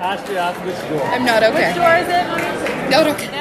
Ashley, ask which door. I'm not okay. Which door is it? Not okay.